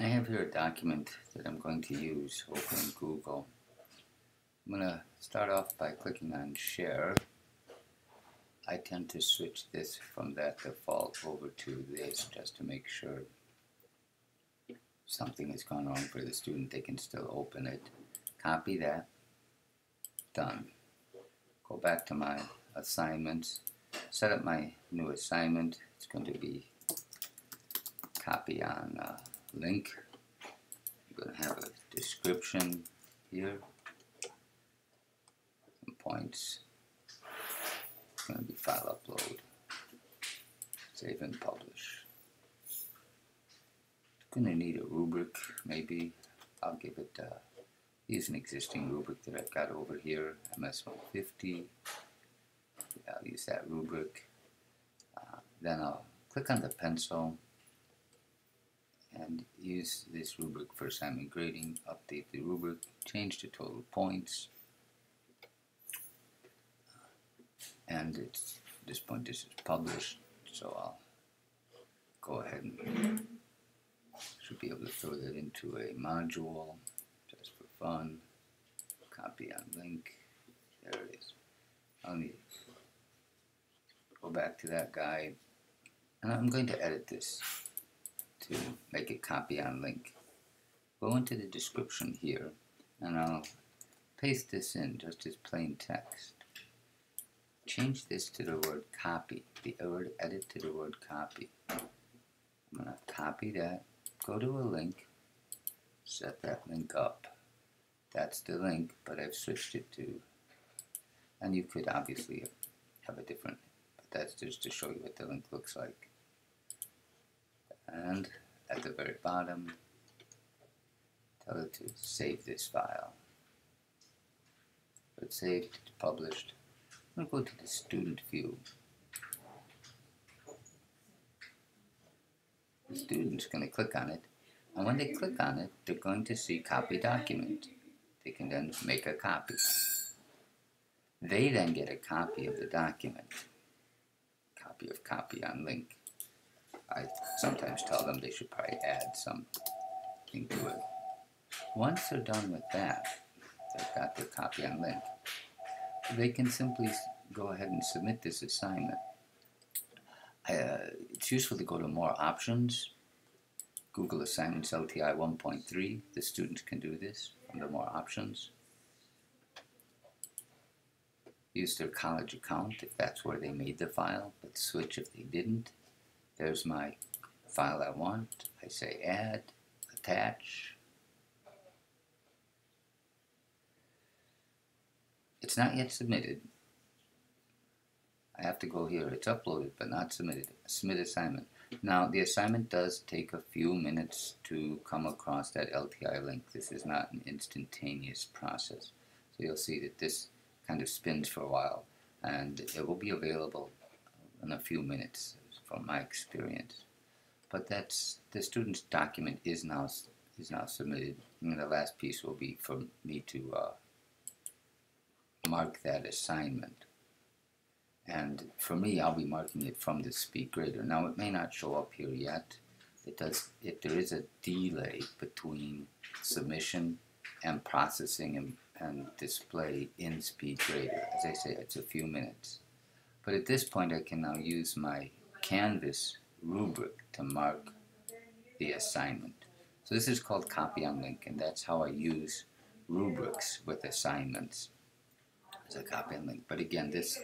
I have here a document that I'm going to use over in Google. I'm going to start off by clicking on share. I tend to switch this from that default over to this just to make sure something has gone wrong for the student. They can still open it. Copy that. Done. Go back to my assignments. Set up my new assignment. It's going to be copy on uh, link. Going to have a description here. Some points. It's going to be file upload. Save and publish. Going to need a rubric, maybe. I'll give it, uh, use an existing rubric that I've got over here, MS 150. I'll use that rubric. Uh, then I'll click on the pencil and use this rubric for assignment grading, update the rubric, change the total points, and at this point this is published, so I'll go ahead and should be able to throw that into a module just for fun. Copy on link. There it is. I'll need go back to that guide. And I'm going to edit this to make a copy on link. Go into the description here and I'll paste this in just as plain text. Change this to the word copy, the word edit to the word copy. I'm going to copy that, go to a link, set that link up. That's the link, but I've switched it to, and you could obviously have a different, but that's just to show you what the link looks like and at the very bottom tell it to save this file. It's saved, published. I'm going to go to the student view. The student's going to click on it, and when they click on it, they're going to see copy document. They can then make a copy. They then get a copy of the document, copy of copy on link. I sometimes tell them they should probably add something to it. Once they're done with that, they've got their copy on link, they can simply go ahead and submit this assignment. Uh, it's useful to go to more options. Google Assignments LTI 1.3, the students can do this under more options. Use their college account if that's where they made the file, but switch if they didn't. There's my file I want. I say add, attach. It's not yet submitted. I have to go here. It's uploaded but not submitted. Submit assignment. Now the assignment does take a few minutes to come across that LTI link. This is not an instantaneous process. So you'll see that this kind of spins for a while and it will be available in a few minutes from my experience. But that's the student's document is now is now submitted. And the last piece will be for me to uh, mark that assignment. And for me, I'll be marking it from the SpeedGrader. Now, it may not show up here yet. It does. If there is a delay between submission and processing and, and display in SpeedGrader. As I say, it's a few minutes. But at this point, I can now use my Canvas rubric to mark the assignment. So this is called copy on link, and that's how I use rubrics with assignments as a copy on link. But again, this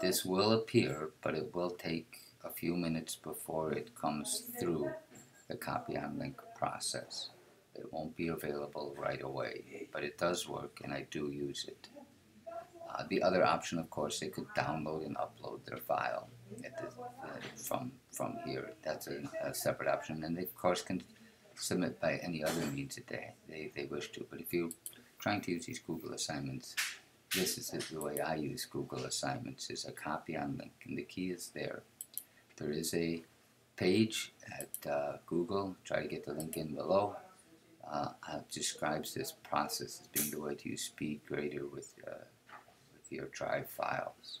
this will appear, but it will take a few minutes before it comes through the copy on link process. It won't be available right away, but it does work, and I do use it. Uh, the other option, of course, they could download and upload their file uh, from from here. That's a, a, separate option, and they of course can submit by any other means that they, they, they wish to. But if you're trying to use these Google assignments, this is the way I use Google assignments: is a copy on link, and the key is there. There is a page at uh, Google. Try to get the link in below. Uh, describes this process as being the way to use SpeedGrader with uh, with your drive files.